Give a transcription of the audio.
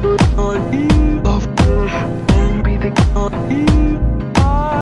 the god of and be the god